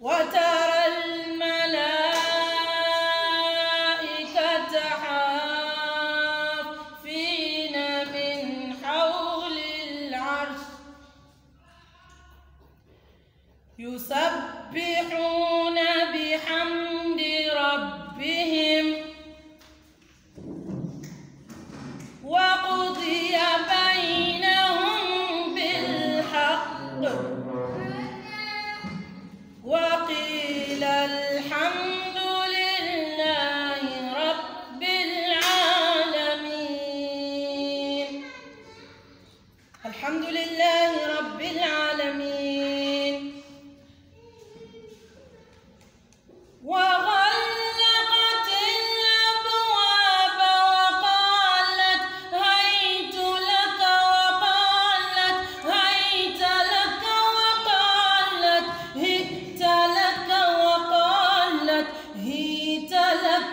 وترى الملائكة حافين من حول العرش. يسبحون بحمد ربهم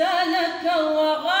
لك وغيرك